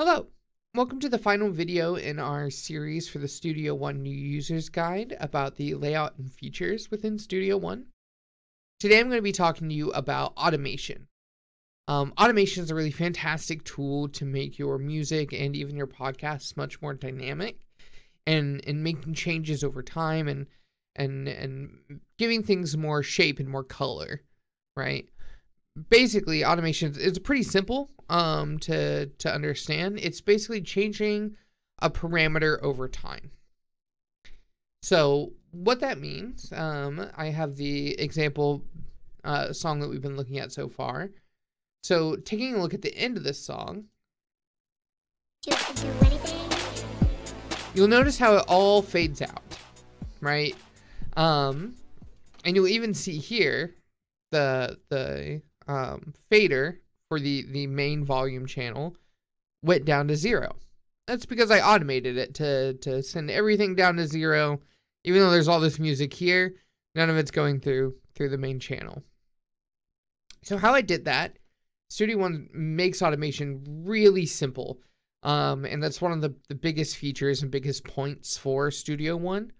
Hello, welcome to the final video in our series for the Studio One New Users Guide about the layout and features within Studio One. Today I'm going to be talking to you about automation. Um, automation is a really fantastic tool to make your music and even your podcasts much more dynamic and, and making changes over time and, and, and giving things more shape and more color, right? Basically automation is pretty simple um, to to understand. It's basically changing a parameter over time. So what that means, um, I have the example uh, song that we've been looking at so far. So taking a look at the end of this song, you'll notice how it all fades out, right? Um, and you'll even see here the the um, fader for the, the main volume channel went down to zero. That's because I automated it to, to send everything down to zero. Even though there's all this music here, none of it's going through through the main channel. So how I did that, Studio One makes automation really simple. Um, and that's one of the, the biggest features and biggest points for Studio One.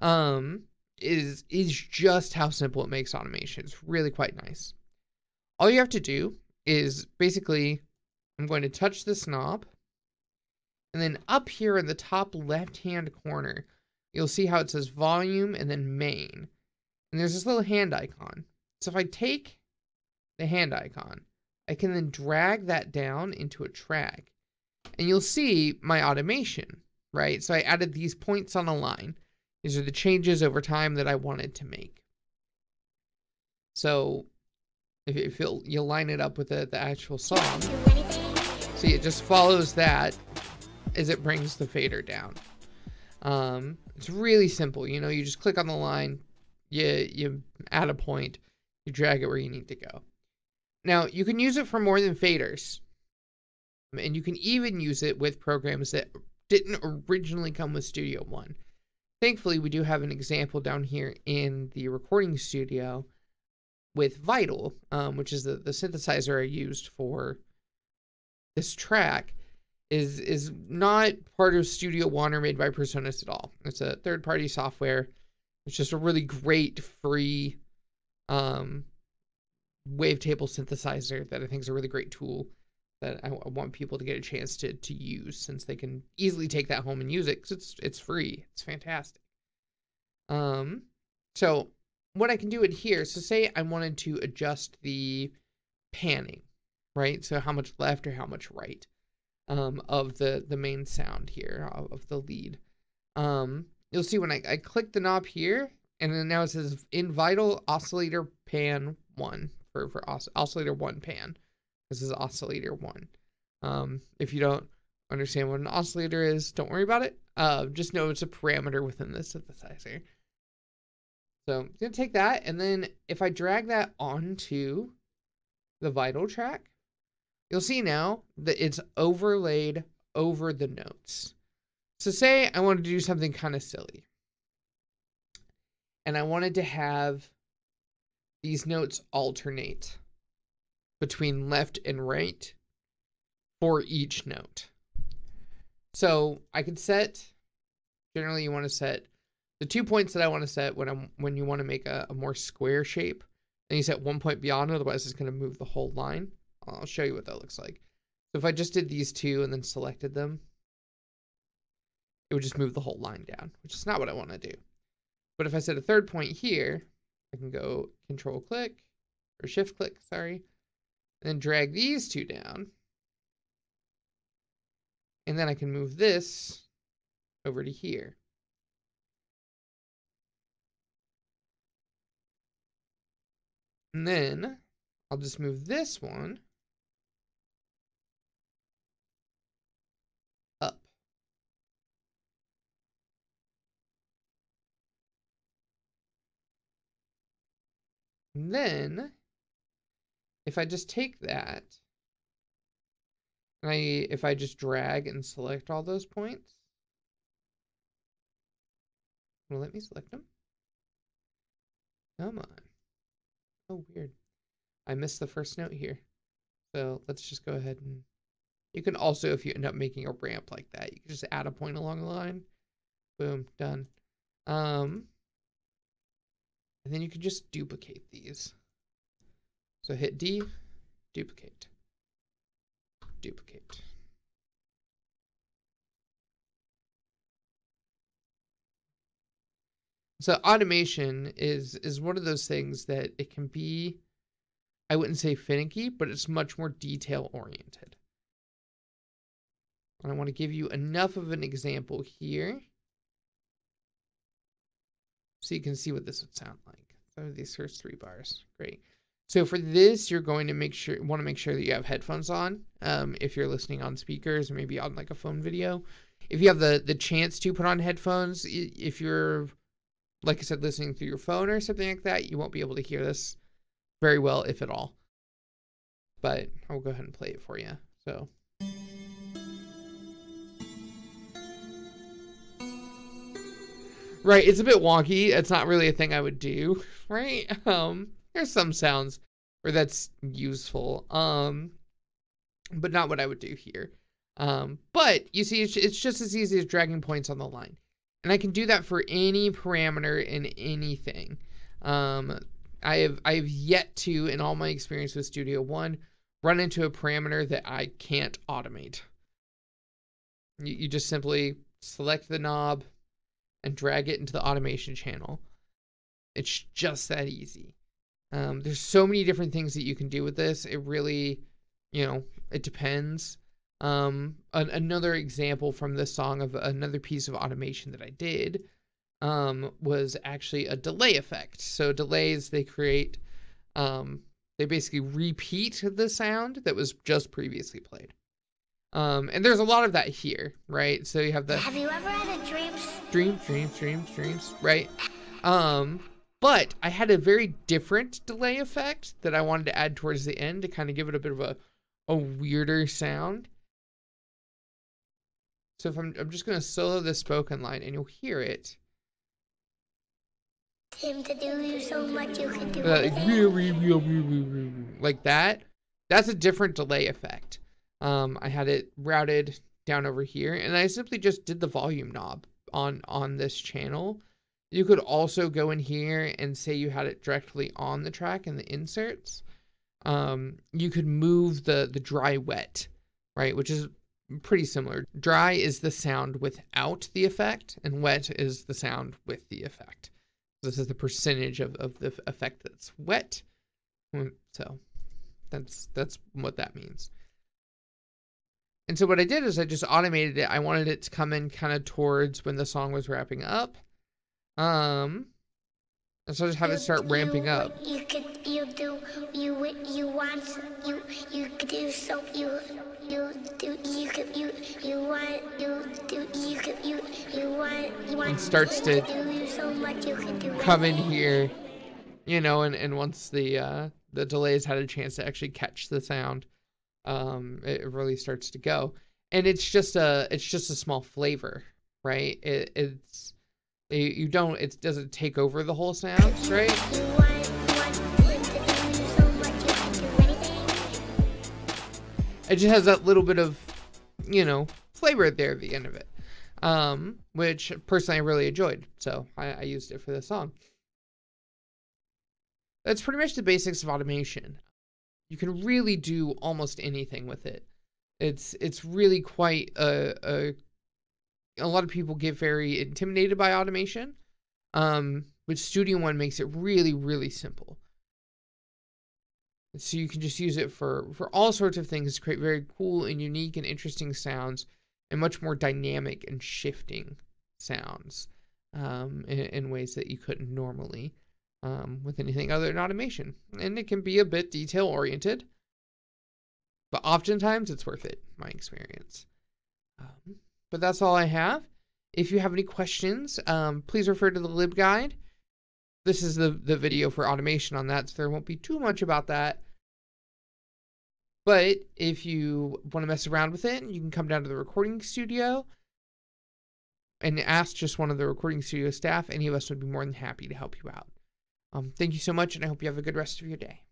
Um, is is just how simple it makes automation. It's really quite nice all you have to do is basically, I'm going to touch this knob. And then up here in the top left-hand corner, you'll see how it says volume and then main. And there's this little hand icon. So if I take the hand icon, I can then drag that down into a track. And you'll see my automation, right? So I added these points on a line. These are the changes over time that I wanted to make. So if, if you'll, you'll line it up with the, the actual song. See, it just follows that as it brings the fader down. Um, it's really simple. You know, you just click on the line, you, you add a point, you drag it where you need to go. Now, you can use it for more than faders. And you can even use it with programs that didn't originally come with Studio One. Thankfully, we do have an example down here in the recording studio with Vital, um, which is the, the synthesizer I used for this track, is is not part of Studio One or made by PreSonus at all. It's a third party software. It's just a really great free um, wavetable synthesizer that I think is a really great tool that I, I, want people to get a chance to to use since they can easily take that home and use it because it's it's free. It's fantastic. Um, so what I can do it here, so say I wanted to adjust the panning, right? So how much left or how much right um, of the, the main sound here, of, of the lead. Um, you'll see when I, I click the knob here, and then now it says in vital oscillator pan one for, for os oscillator one pan. This is oscillator one. Um, if you don't understand what an oscillator is, don't worry about it. Uh, just know it's a parameter within the synthesizer. So I'm to take that, and then if I drag that onto the vital track, you'll see now that it's overlaid over the notes. So say I wanted to do something kind of silly. And I wanted to have these notes alternate between left and right for each note. So I could set, generally you want to set the two points that I want to set when I'm when you want to make a, a more square shape, and you set one point beyond, otherwise it's going to move the whole line. I'll show you what that looks like. So if I just did these two and then selected them, it would just move the whole line down, which is not what I want to do. But if I set a third point here, I can go control click or shift click, sorry, and then drag these two down. And then I can move this over to here. And then I'll just move this one up. And then if I just take that and I if I just drag and select all those points, will let me select them. Come on. Oh, weird. I missed the first note here. So let's just go ahead and You can also, if you end up making a ramp like that, you can just add a point along the line. Boom, done. Um, and then you can just duplicate these. So hit D, duplicate, duplicate. So automation is is one of those things that it can be I wouldn't say finicky, but it's much more detail oriented. And I want to give you enough of an example here so you can see what this would sound like. So these first three bars, great. So for this, you're going to make sure want to make sure that you have headphones on. Um, if you're listening on speakers maybe on like a phone video, if you have the the chance to put on headphones, if you're like I said, listening through your phone or something like that, you won't be able to hear this very well, if at all. But I'll go ahead and play it for you. So. Right, it's a bit wonky. It's not really a thing I would do, right? Um, there's some sounds where that's useful, um, but not what I would do here. Um, but you see, it's, it's just as easy as dragging points on the line. And I can do that for any parameter in anything. Um, I have I have yet to, in all my experience with Studio One, run into a parameter that I can't automate. You, you just simply select the knob and drag it into the automation channel. It's just that easy. Um, there's so many different things that you can do with this. It really, you know, it depends. Um, an, another example from this song of another piece of automation that I did um, was actually a delay effect. So delays they create, um, they basically repeat the sound that was just previously played. Um, and there's a lot of that here, right? So you have the Have you ever had a dream? Dreams, dreams, dreams, dreams, right? Um, but I had a very different delay effect that I wanted to add towards the end to kind of give it a bit of a a weirder sound. So if I'm, I'm just going to solo the spoken line and you'll hear it. Him to do you so much you can do anything. like that. That's a different delay effect. Um, I had it routed down over here and I simply just did the volume knob on, on this channel. You could also go in here and say you had it directly on the track in the inserts. Um, you could move the, the dry wet, right? Which is pretty similar. Dry is the sound without the effect, and wet is the sound with the effect. This is the percentage of, of the effect that's wet. Mm, So that's that's what that means. And so what I did is I just automated it. I wanted it to come in kind of towards when the song was wrapping up. Um and so I just have it start ramping up. You could you do you you want you you could do so you you do you could you you want you do you could you you want you want And starts to do you so much you can do come in here, you know, and, and once the uh, the delays had a chance to actually catch the sound, um, it it really starts to go. And it's just a it's just a small flavor, right? It, it's you don't it doesn't take over the whole sound, right? It just has that little bit of, you know, flavor there at the end of it, um, which personally I really enjoyed. So I, I used it for the song. That's pretty much the basics of automation. You can really do almost anything with it. It's it's really quite a a, a lot of people get very intimidated by automation. Um, but Studio One makes it really really simple. So you can just use it for for all sorts of things to create very cool and unique and interesting sounds and much more dynamic and shifting sounds um, in, in ways that you couldn't normally um, with anything other than automation. And it can be a bit detail oriented, but oftentimes it's worth it, my experience. Um, but that's all I have. If you have any questions, um, please refer to the libguide. This is the, the video for automation on that, so there won't be too much about that. But if you want to mess around with it, you can come down to the recording studio and ask just one of the recording studio staff. Any of us would be more than happy to help you out. Um, thank you so much, and I hope you have a good rest of your day.